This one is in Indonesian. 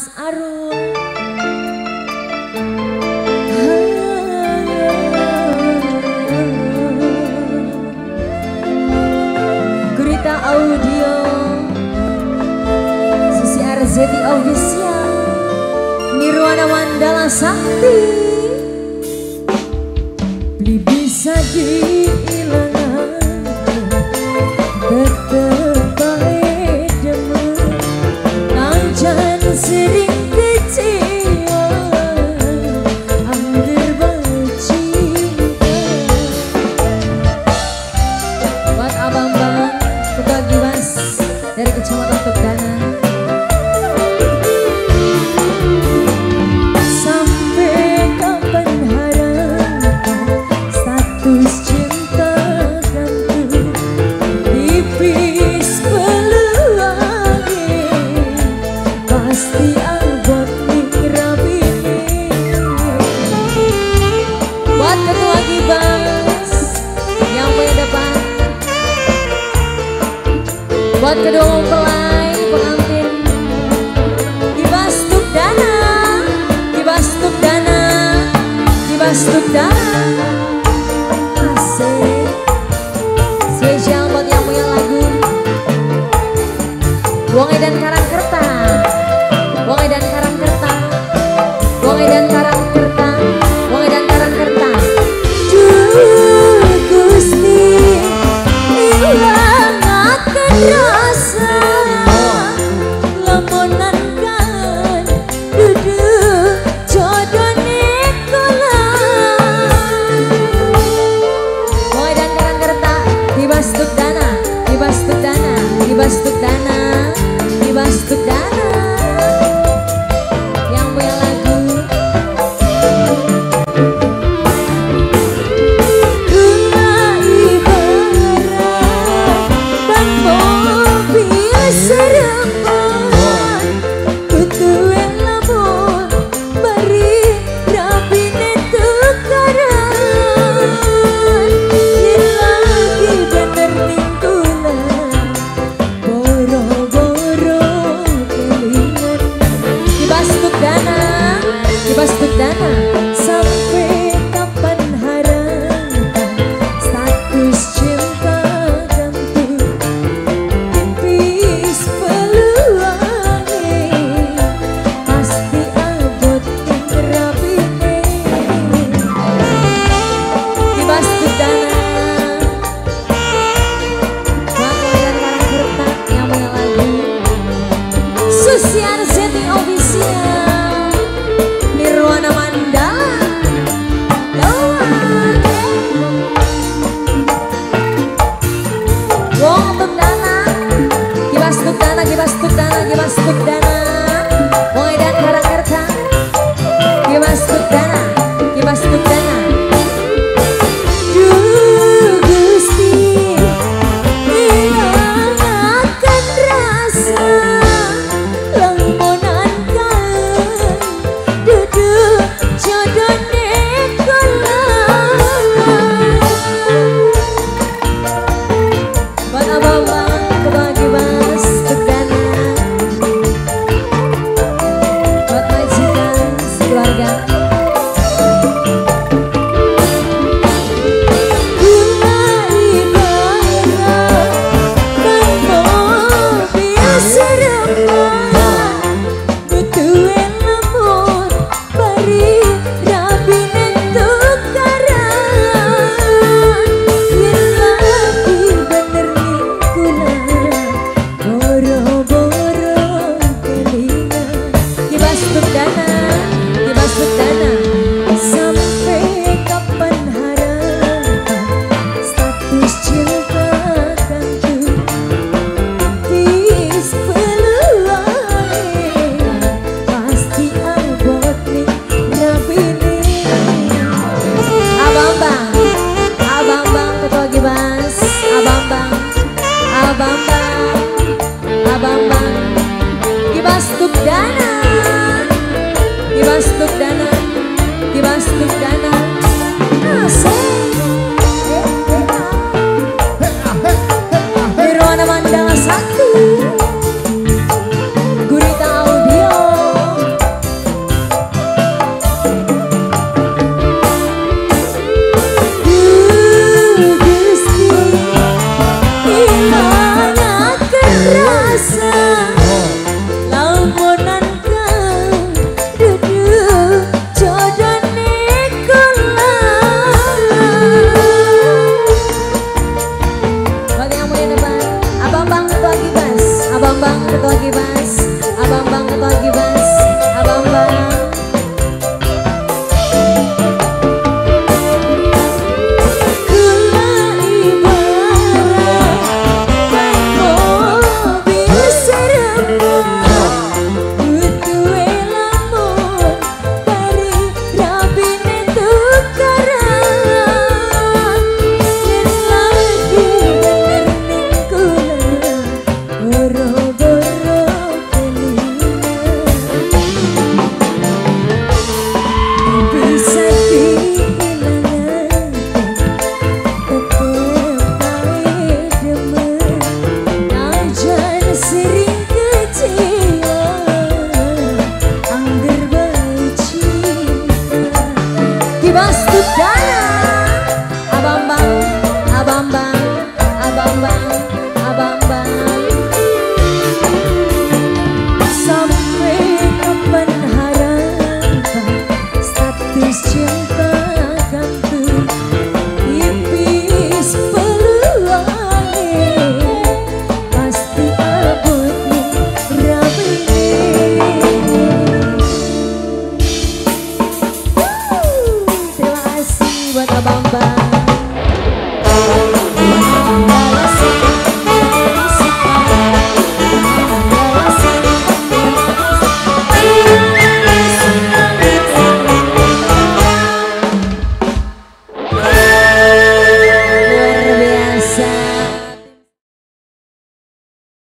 Mas Arul Gurita Audio. Sisi RZT Official Nirwana Mandala Sakti. Beli bisa diilang. buat kedua mempelai pengantin. Dibas Dana Dibas Dana Dana. Asik. Spesial buat yang punya lagu. give us the Down.